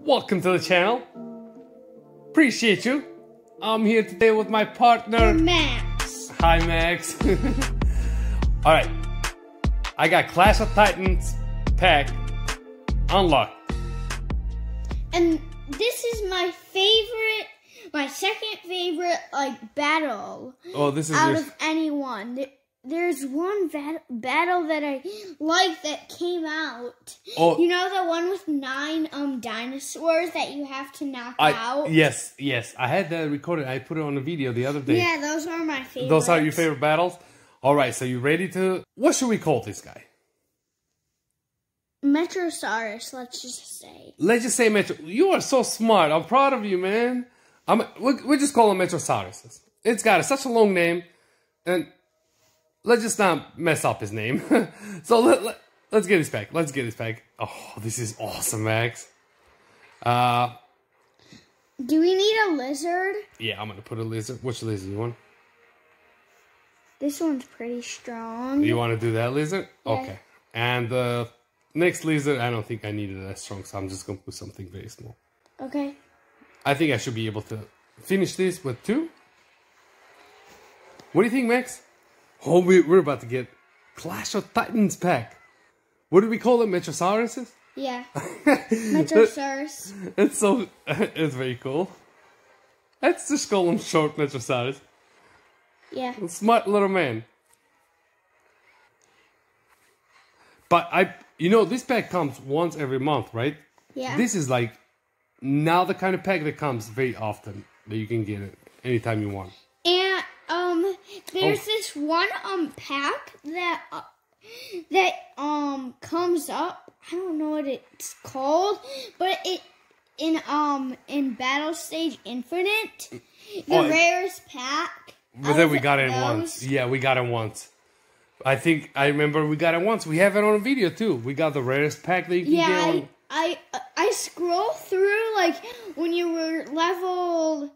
Welcome to the channel. Appreciate you. I'm here today with my partner, Max. Hi, Max. All right. I got Clash of Titans pack unlocked. And this is my favorite, my second favorite, like, battle Oh, this is out your. of anyone. There- There's one bat- battle that I like that came out. Oh. You know the one with nine um dinosaurs that you have to knock I, out? yes, yes. I had that recorded. I put it on a video the other day. Yeah, those are my favorites. Those are your favorite battles? All right, so you ready to. What should we call this guy? Metrosaurus, let's just say. Let's just say Metro. You are so smart. I'm proud of you, man. I'm. We, we just call him Metrosaurus. It's got such a long name, and let's just not mess up his name. so let, let, let's get his pack. Let's get his pack. Oh, this is awesome, Max. Uh, Do we need a lizard? yeah, I'm gonna put a lizard. Which lizard you want? This one's pretty strong. You want to do that lizard? Yeah. Okay. And the next lizard, I don't think I need it that strong, so I'm just gonna put something very small. Okay. I think I should be able to finish this with two. What do you think, Max? Oh, we, we're about to get Clash of Titans pack. What do we call it? Metrosauruses? Yeah. Metrosaurus. It's so, it's very cool. Let's just call him short Metrosaurus. Yeah. Smart little man. But I, you know, this pack comes once every month, right? Yeah. This is like now the kind of pack that comes very often that you can get it anytime you want. And um, there's Oh. this one um pack that uh, that um comes up. I don't know what it's called, but it in um in Battle Stage Infinite, the Oh, rarest pack. But then we got it those- once. Yeah, we got it once. I think I remember we got it once. We have it on a video too. We got the rarest pack that you can Yeah, get. I, On, I I scroll through like when you were level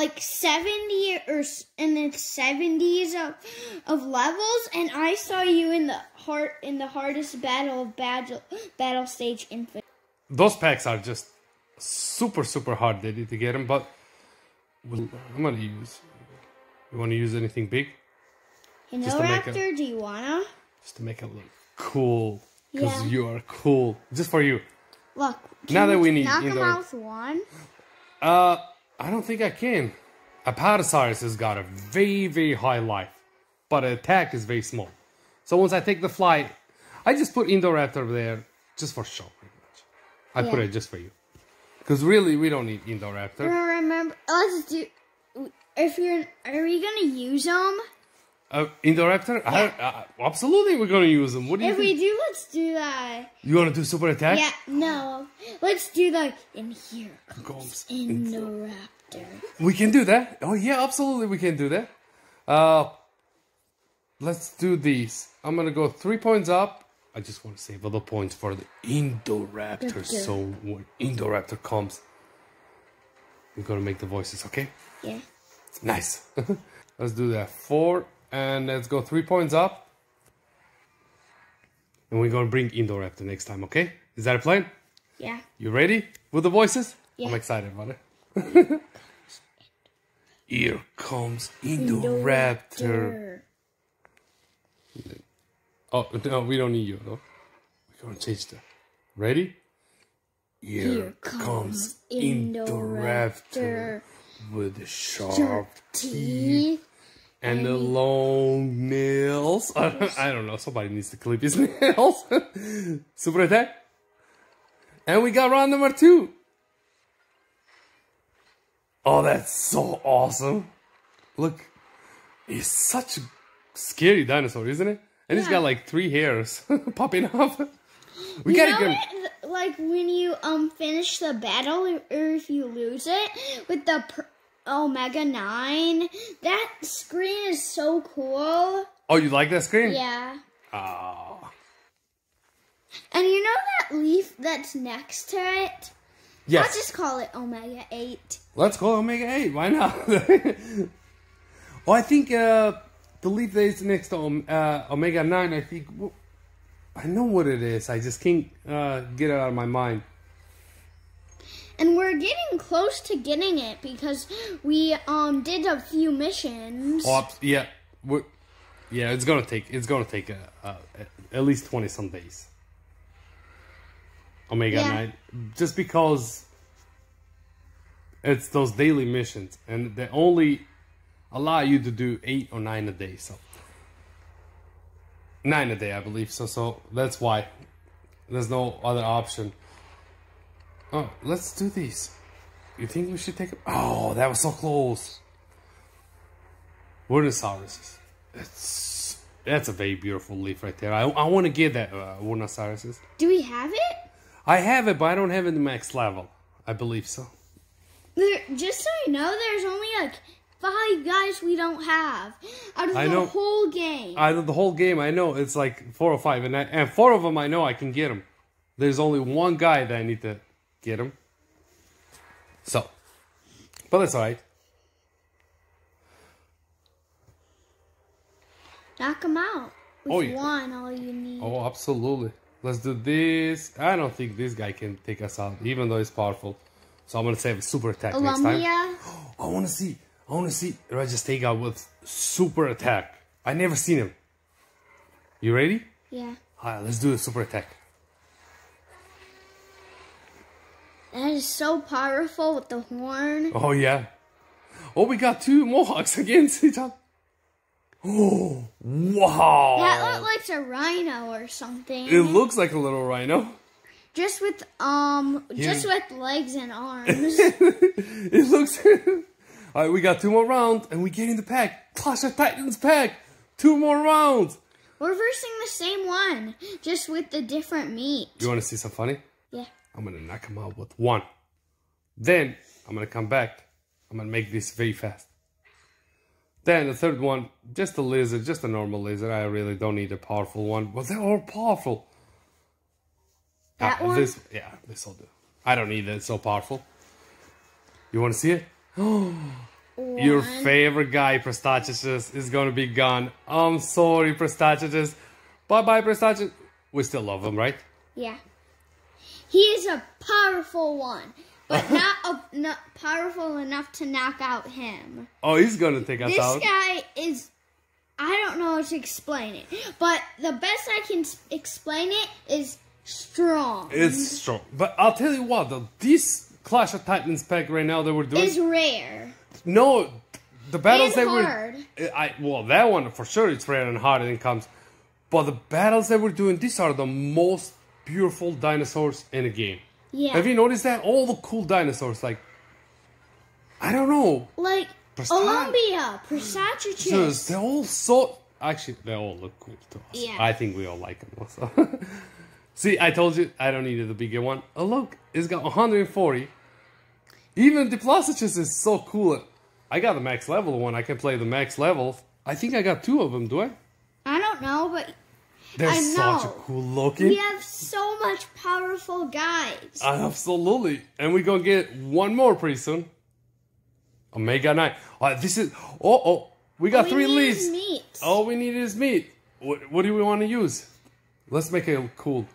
like 70 or in the 70s of of levels and I saw you in the heart in the hardest battle of battle battle stage infinite. those packs are just super super hard to to get them. But I'm gonna use. You want to use anything big? You know, Just to make it- Raptor, do you wanna? just to make it look cool. Because Yeah. you are cool. Just for you. Look. Now that we need, knock you know- out with one. Uh, I don't think I can. Apatosaurus has got a very, very high life, but attack is very small. So once I take the flight, I just put Indoraptor there just for show, pretty much. I put it just for you. Because really, we don't need Indoraptor. Remember, let's do. If you're, are we gonna use them? Uh, Indoraptor? I, uh, absolutely, we're gonna use them. What do you If we do, let's do that. You wanna do super attack? Yeah, no. Let's do like in here comes Comes Indoraptor. We can do that. Oh yeah, absolutely, we can do that. Uh, let's do these. I'm gonna go three points up. I just want to save other points for the Indoraptor. Raptor. So when Indoraptor comes, we're gonna make the voices. Okay, Yeah. nice. let's do that. Four and let's go three points up. And we're gonna bring Indoraptor next time. Okay, is that a plan? Yeah. You ready with the voices? Yeah. I'm excited about it. Here comes Indoraptor. Oh no, we don't need you. No, we're gonna change that. Ready? Here, Here comes Indoraptor Indoraptor. with sharp Teeth. And the long nails. I don't, I don't know. Somebody needs to clip his nails. Super attack. And we got round number two. Oh, that's so awesome. Look, he's such a scary dinosaur, isn't it? And he's got like three hairs popping off. We You gotta get. it, like when you um finish the battle or if you lose it with the Omega Nine, that screen is so cool. Oh, you like that screen? Yeah. Oh. And you know that leaf that's next to it? Yes. I'll just call it Omega 8. Let's call Omega 8. Why not? oh, I think uh, the leaf that is next to um, uh, Omega 9, I think. I know what it is. I just can't uh, get it out of my mind. And we're getting close to getting it because we um did a few missions. Oh, yeah, we're, yeah. It's gonna take. It's gonna take a, a, at least twenty some days. Omega Yeah. Knight, just because it's those daily missions, and they only allow you to do eight or nine a day. So nine a day, I believe. So so that's why there's no other option. Oh, let's do these. You think we should take it? Oh, that was so close. Woonosauruses. It's that's a very beautiful leaf right there. I, I want to get that uh, Woonosauruses. Do we have it? I have it, but I don't have it in the max level. I believe so. There, just so you know, there's only like five guys we don't have out of I the know. whole game. Out of the whole game, I know it's like four or five, and I, and four of them I know I can get them. There's only one guy that I need to get him. So, but that's alright. Knock him out. With Oh, yeah. one, all you need. Oh, absolutely. Let's do this. I don't think this guy can take us out, even though he's powerful. So I'm gonna save super attack next time. I want to see. I want to see Registega with super attack. I never seen him. You ready? Yeah. Alright, let's do the super attack. That is so powerful with the horn. Oh yeah. Oh, we got two Mohawks against each other. Oh wow! That looks like a rhino or something. it looks like a little rhino. just with um, just with legs and arms. it looks. Alright, we got two more rounds, and we get in the pack. Clash of Titans pack. Two more rounds. We're versing the same one, just with the different meat. You want to see some funny? Yeah. I'm gonna knock him out with one. Then I'm gonna come back. I'm gonna make this very fast. Then the third one, just a lizard, just a normal lizard. I really don't need a powerful one. But they're all powerful. That Ah, one? This, yeah, this will do. I don't need it. It's so powerful. You want to see it? Your favorite guy, Prestosuchus, is gonna be gone. I'm sorry, Prestosuchus. Bye bye, Prestosuchus. We still love him, right? Yeah. He is a powerful one, but not a, not powerful enough to knock out him. Oh, he's gonna take us This out. This guy is. I don't know how to explain it, but the best I can explain it is strong. It's strong. But I'll tell you what, though, this Clash of Titans pack right now that we're doing. is rare. no, the battles And that we're. hard. I well, that one for sure it's rare and hard and it comes. But the battles that we're doing, these are the most beautiful dinosaurs in a game. Yeah. Have you noticed that? All the cool dinosaurs, like. I don't know. like Preston- Olympia. They're all so. Actually, they all look cool to us. Yeah. I think we all like them also. See, I told you I don't need the bigger one. Oh, look, it's got 140. Even Diplosichus is so cool. I got the max level one. I can play the max level. I think I got two of them, do I? I don't know, but They're I such a know. cool looking. we have so much powerful guys. Absolutely. And we're going to get one more pretty soon. Omega 9. Oh, this is. Oh, oh. We got We three need leaves. meat. All we need is meat. What, what do we want to use? Let's make it look cool.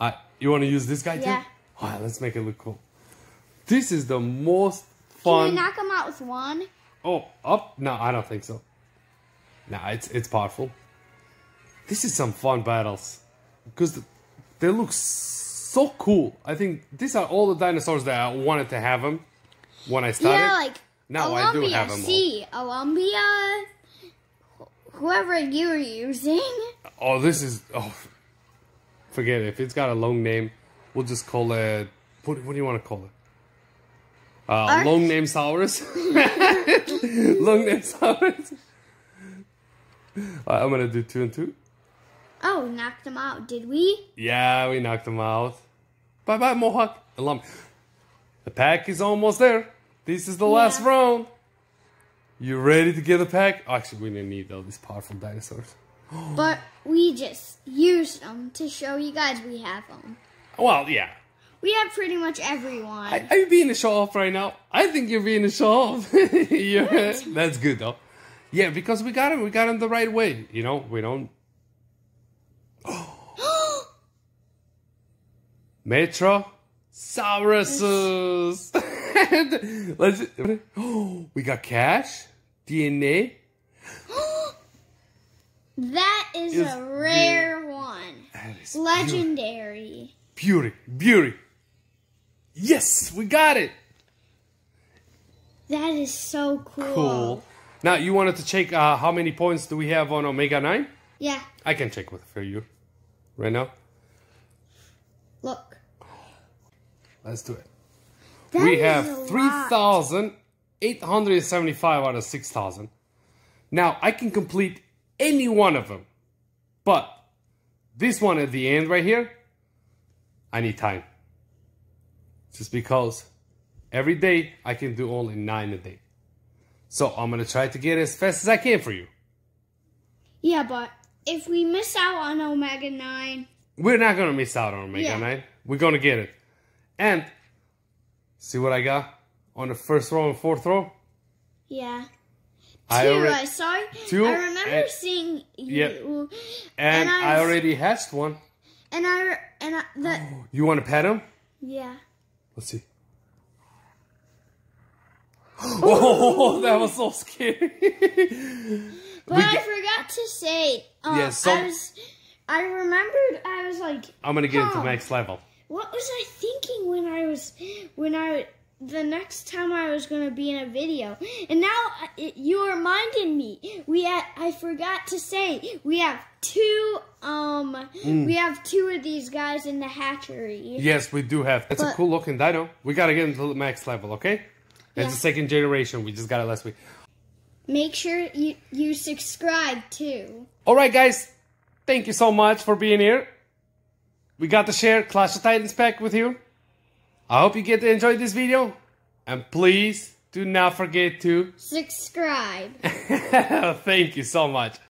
Uh, you want to use this guy too? Yeah. too? Alright, let's make it look cool. This is the most fun. Can we knock him out with one? oh, up? No, I don't think so. Nah, it's it's powerful. This is some fun battles because they look so cool. I think these are all the dinosaurs that I wanted to have them when I started. Yeah, like Now I do have 'em all. See, Olympia, whoever you're using. Oh, this is oh, forget it. If it's got a long name, we'll just call it. What, what do you want to call it? Uh, long name Saurus. long name Saurus. I'm gonna do two and two. Oh, knocked him out. Did we? Yeah, we knocked them out. Bye bye, Mohawk. Alum. The pack is almost there. This is the last round. You ready to get the pack? Oh, actually, we didn't need all these powerful dinosaurs. But we just used them to show you guys we have them. Well, yeah. We have pretty much everyone. Are you being a show off right now? I think you're being a show off. yeah, that's good though. Yeah, because we got him. We got him the right way. You know, we don't. Metro, Sauruses. Let's. Oh, we got cash, DNA. that is Is a rare one. That is Legendary. Beauty, beauty. Yes, we got it. That is so cool. Cool. Now you wanted to check uh, how many points do we have on Omega Nine? Yeah, I can check with for you right now. look. Let's do it. That we have a three lot. thousand eight hundred seventy-five out of six thousand. Now I can complete any one of them, but this one at the end right here, I need time. Just because every day I can do only nine a day. So I'm gonna try to get as fast as I can for you. Yeah, but if we miss out on Omega 9, We're not gonna miss out on Omega Yeah. 9. We're gonna get it. And see what I got on the first row and fourth row? yeah. I two, already- I saw. two, I remember and- seeing Yep. you. And, And I, I- already hatched one. And I and I, the You want to pet him? yeah. Let's see. Oh, that was so scary. But We I forgot to say. Um, Yeah, some- I was. I remembered. I was like, I'm gonna get into max level. What was I thinking when I was when I the next time I was going to be in a video? And now it, you reminded me. We had, I forgot to say we have two. Um, Mm. we have two of these guys in the hatchery. Yes, we do have. That's a cool looking dino. We gotta get into the max level, okay? That's Yeah. the second generation. We just got it last week. Make sure you you subscribe too. All right, guys. Thank you so much for being here. We got to share Clash of Titans pack with you. I hope you get to enjoy this video. And please do not forget to. Subscribe. Thank you so much.